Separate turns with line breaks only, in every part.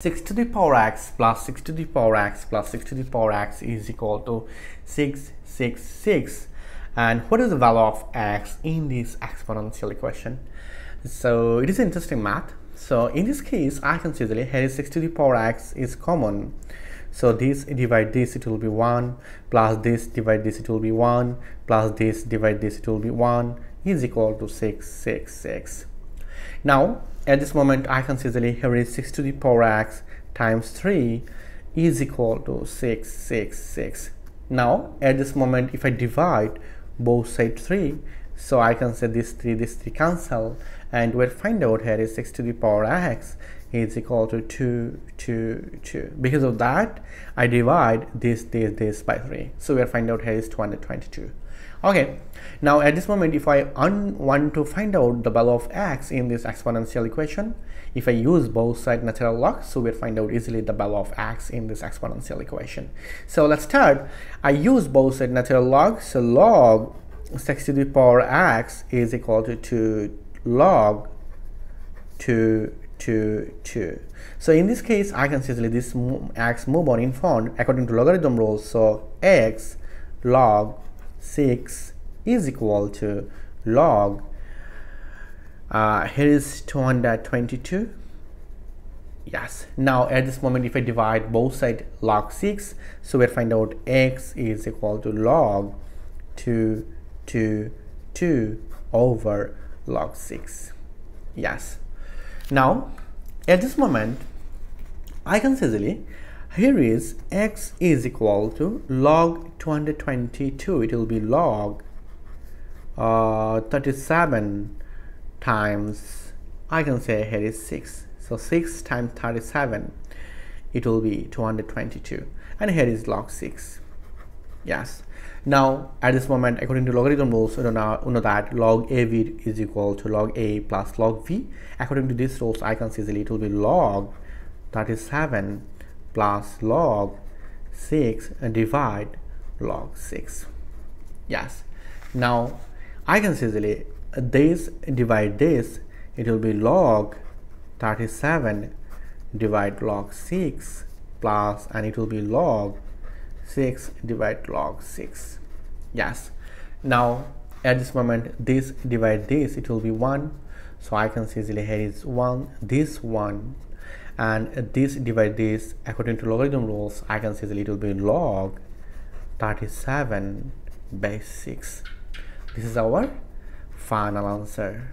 6 to the power x plus 6 to the power x plus 6 to the power x is equal to 666 and what is the value of x in this exponential equation? So it is interesting math. So in this case i can see is 6 to the power x is common. So this divide this it will be 1 plus this divide this it will be 1 plus this divide this it will be 1 is equal to 666 now at this moment I can see easily here is 6 to the power x times 3 is equal to 666 now at this moment if I divide both side 3 so I can say this 3 this 3 cancel. And we'll find out here is 6 to the power x is equal to 2 2 2 because of that I divide this this this by 3 so we'll find out here is 222 okay. Now at this moment if I want to find out the value of x in this exponential equation if I use both side natural log so we'll find out easily the value of x in this exponential equation. So let's start. I use both side natural log so log 6 to the power x is equal to 2 log 2 2 2 so in this case I can see easily this x move on in front according to logarithm rules. So x log 6 is equal to log uh, here is 222 yes. Now at this moment if I divide both sides log 6 so we'll find out x is equal to log 2 2 2 over log 6 yes. Now at this moment I can easily here is x is equal to log 222 it will be log uh, 37 times I can say here is 6 so 6 times 37 it will be 222 and here is log 6 yes. Now at this moment according to logarithm rules we know, we know that log av is equal to log a plus log v. According to these rules I can see easily it will be log 37 plus log 6 and divide log 6 yes. Now I can easily this divide this it will be log 37 divide log 6 plus and it will be log 6 divide log 6 yes. Now at this moment this divide this it will be 1 so I can see easily here is 1 this 1 and this divide this according to logarithm rules I can say the little bit log 37 by 6 this is our final answer.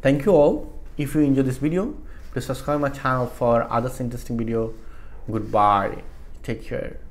Thank you all. If you enjoy this video please subscribe my channel for other interesting video. Goodbye. Take care